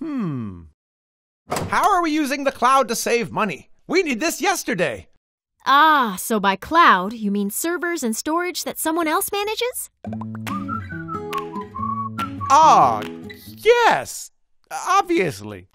How are we using the cloud to save money? We need this yesterday. Ah, so by cloud, you mean servers and storage that someone else manages? Ah, yes. Obviously.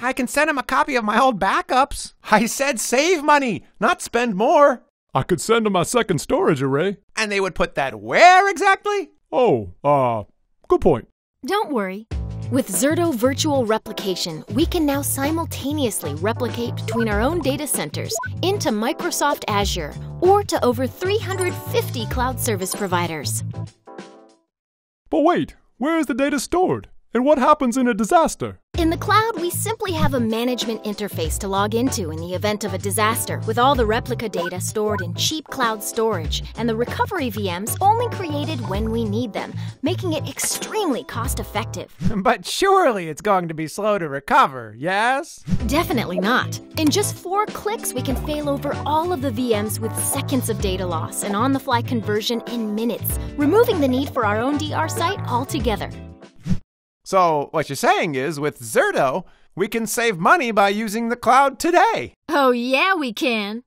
I can send him a copy of my old backups. I said save money, not spend more. I could send him my second storage array. And they would put that where exactly? Oh, uh, good point. Don't worry. With Zerto Virtual Replication, we can now simultaneously replicate between our own data centers into Microsoft Azure or to over 350 cloud service providers. But wait, where is the data stored? And what happens in a disaster? In the cloud, we simply have a management interface to log into in the event of a disaster, with all the replica data stored in cheap cloud storage, and the recovery VMs only created when we need them, making it extremely cost effective. but surely it's going to be slow to recover, yes? Definitely not. In just four clicks, we can fail over all of the VMs with seconds of data loss and on the fly conversion in minutes, removing the need for our own DR site altogether. So, what you're saying is, with Zerto, we can save money by using the cloud today. Oh, yeah, we can.